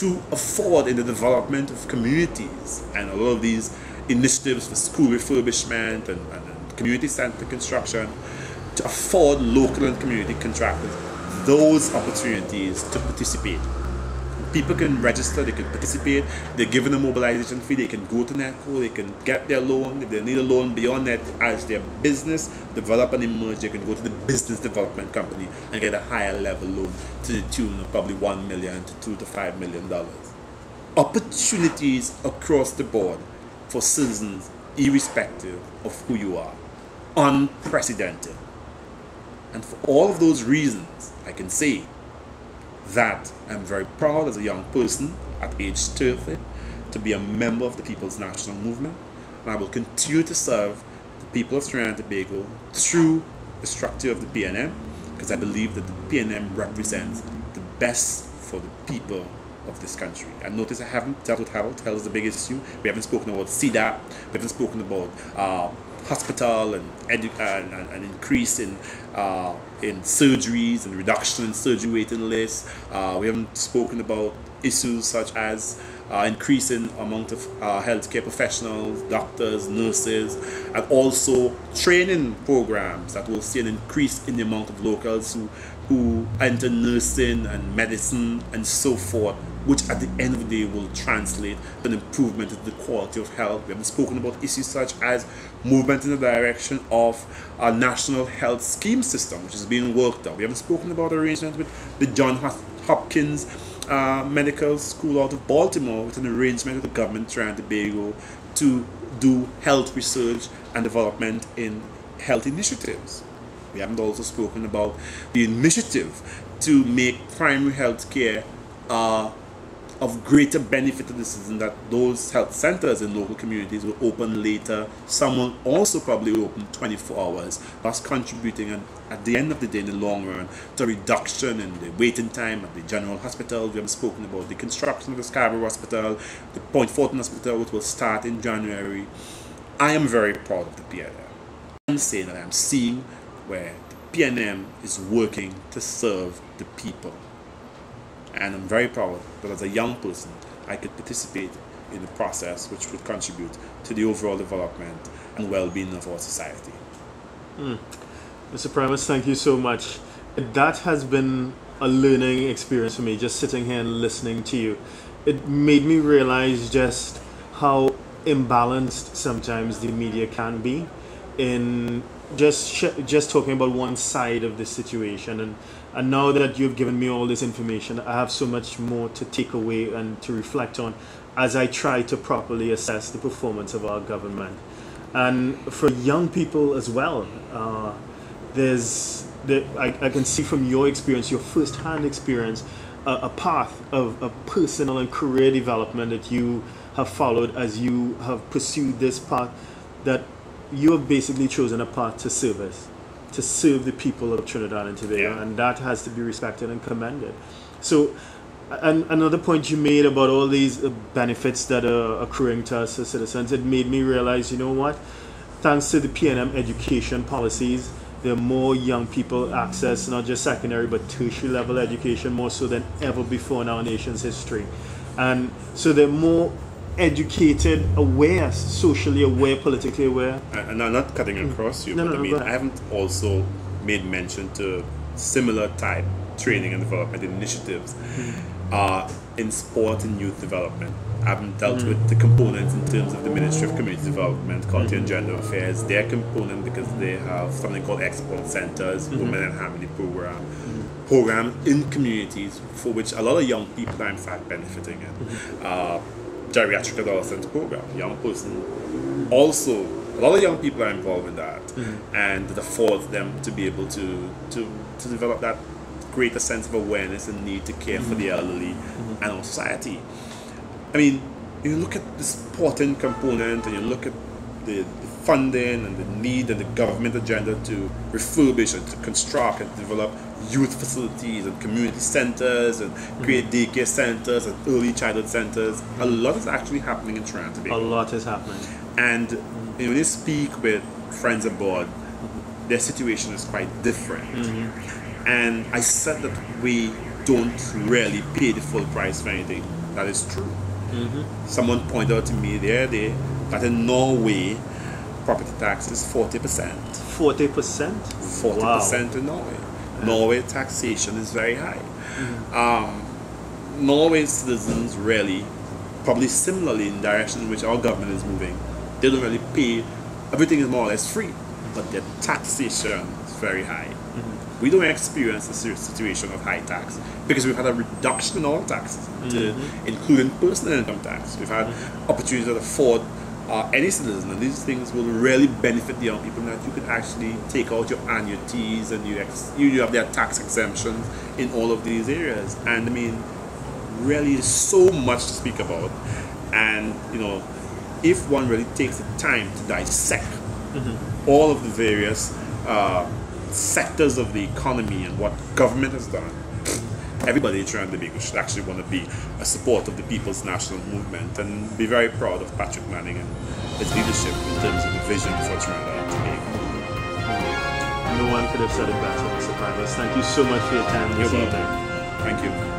to afford in the development of communities. And a lot of these initiatives for school refurbishment and, and, and community center construction to afford local and community contractors those opportunities to participate people can register, they can participate, they're given a mobilization fee, they can go to NEDCO, they can get their loan, if they need a loan beyond that as their business develop and emerge, they can go to the business development company and get a higher level loan to the tune of probably one million to two to five million dollars. Opportunities across the board for citizens, irrespective of who you are. Unprecedented. And for all of those reasons, I can say that I'm very proud as a young person at age 30 to be a member of the People's National Movement. And I will continue to serve the people of Trinidad and Tobago through the structure of the PNM because I believe that the PNM represents the best for the people of this country. And notice I haven't dealt with health. Health is the biggest issue. We haven't spoken about CDAP. We haven't spoken about uh, hospital and, edu- and, and, and increase in uh, in surgeries and reduction in surgery waiting lists. Uh, we haven't spoken about issues such as uh, increasing amount of uh, healthcare professionals, doctors, nurses, and also training programs that will see an increase in the amount of locals who, who enter nursing and medicine and so forth which at the end of the day will translate to an improvement in the quality of health. We haven't spoken about issues such as movement in the direction of a national health scheme system, which is being worked out. We haven't spoken about arrangements with the John Hopkins uh, Medical School out of Baltimore, with an arrangement with the government trying to able to do health research and development in health initiatives. We haven't also spoken about the initiative to make primary health care uh, of greater benefit to the citizen that those health centers in local communities will open later. Some will also probably open 24 hours, thus contributing and at the end of the day in the long run to a reduction in the waiting time at the general hospital. We have spoken about the construction of the Scarborough Hospital, the Point Fortin Hospital, which will start in January. I am very proud of the PNM. I'm saying that I'm seeing where the PNM is working to serve the people. And I'm very proud that as a young person, I could participate in the process which would contribute to the overall development and well being of our society. Mm. Mr. Primus, thank you so much. That has been a learning experience for me, just sitting here and listening to you. It made me realize just how imbalanced sometimes the media can be in just just talking about one side of the situation and and now that you've given me all this information i have so much more to take away and to reflect on as i try to properly assess the performance of our government. And for young people as well uh, there's the, I, I can see from your experience your first-hand experience a, a path of, of personal and career development that you have followed as you have pursued this path that you have basically chosen a path to service, to serve the people of Trinidad and Tobago, yeah. and that has to be respected and commended. So, and another point you made about all these uh, benefits that are accruing to us as citizens, it made me realize, you know what? Thanks to the PNM education policies, there are more young people access not just secondary but tertiary level education more so than ever before in our nation's history. And so there are more educated, aware, socially aware, politically aware. And I'm not cutting mm. across you, no, but no, I mean, I haven't also made mention to similar type training and development initiatives mm. uh, in sport and youth development. I haven't dealt mm. with the components in terms of the Ministry of Community Development, Culture and Gender Affairs. Their component because they have something called export centers, mm-hmm. Women and Family Program, mm-hmm. program in communities for which a lot of young people are in fact benefiting in. Mm-hmm. Uh, geriatric adolescent program. Young person also a lot of young people are involved in that mm-hmm. and it affords them to be able to to to develop that greater sense of awareness and need to care mm-hmm. for the mm-hmm. elderly mm-hmm. and our society. I mean, you look at this sporting component and you look at the, the funding and the need and the government agenda to refurbish and to construct and develop youth facilities and community centers and create mm-hmm. daycare centers and early childhood centers. A lot is actually happening in Toronto. A lot is happening. And mm-hmm. when you speak with friends abroad, mm-hmm. their situation is quite different. Mm-hmm. And I said that we don't really pay the full price for anything. That is true. Someone pointed out to me the other day that in Norway, property tax is 40%. 40%? 40% in Norway. Norway taxation is very high. Mm-hmm. Um, Norway citizens really, probably similarly in the direction in which our government is moving, they don't really pay, everything is more or less free, but their taxation is very high. Mm-hmm. We don't experience a situation of high tax because we've had a reduction in all taxes, to- including personal income tax. We've had opportunities to afford uh, any citizen, and these things will really benefit the young people. That you can actually take out your annuities and you ex- you, you have their tax exemptions in all of these areas. And I mean, really, is so much to speak about. And you know, if one really takes the time to dissect all of the various uh, sectors of the economy and what government has done, everybody trying to be should actually want to be a support of the People's National Movement and be very proud of Patrick Manning and his leadership in terms of the vision for Trinidad and Tobago. No one could have said it better, Mr. Primus. Thank you so much for your time this You're evening. welcome. Thank you.